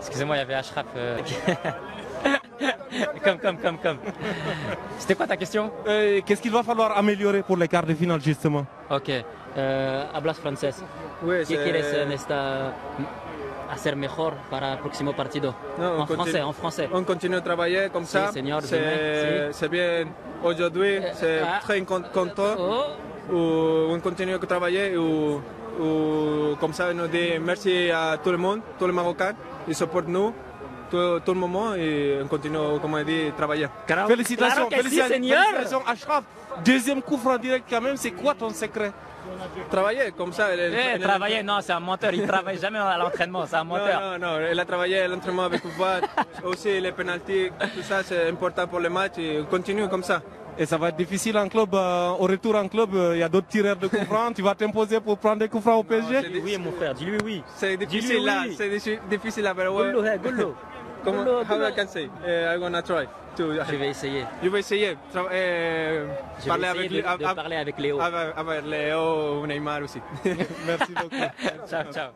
Excusez-moi, il y avait Ashraf. euh, comme, comme, comme, comme. C'était quoi ta question? Euh, Qu'est-ce qu'il va falloir améliorer pour les quarts de finale justement? Ok. Euh, hablas francés. Oui, ¿Qué quieres en esta hacer mejor para el próximo partido? En français, en français. On continue à travailler comme Si, ça. señor, C'est demain, c'est bien. Aujourd'hui, c'est ah. très con- content. Oh, Où on continue à travailler. Où, comme ça, nous dit merci à tout le monde, tous les Marocains. Ils supportent nous tout, tout le moment et on continue, comme on dit, à travailler. Félicitations, claro que sí, félicitations, señor. félicitations, Ashraf. Deuxième coup franc direct quand même, c'est quoi ton secret? Travailler comme ça. elle- Eh, elle- travailler, non, c'est un menteur. Il travaille jamais à l'entraînement, c'est un menteur. Non, non, non, elle a travaillé à l'entraînement avec Ouvad. Aussi les pénalties, tout ça c'est important pour le match et on continue comme ça. Et ça va être difficile en club, euh, au retour en club, euh, il y a d'autres tireurs de coups francs. tu vas t'imposer pour prendre des coups francs au PSG Oui, mon frère, dis-lui oui. C'est difficile là, oui. c'est diffi- difficile là, mais ouais. Gullo, hey, Gullo. Comment, how. I can say? Uh, I'm gonna try to. Je vais essayer. Je vais essayer. Tra- euh, Je parler vais avec, essayer de, lui- de parler avec Léo. avec, avec Léo ou Neymar aussi. Merci beaucoup. ciao, ciao.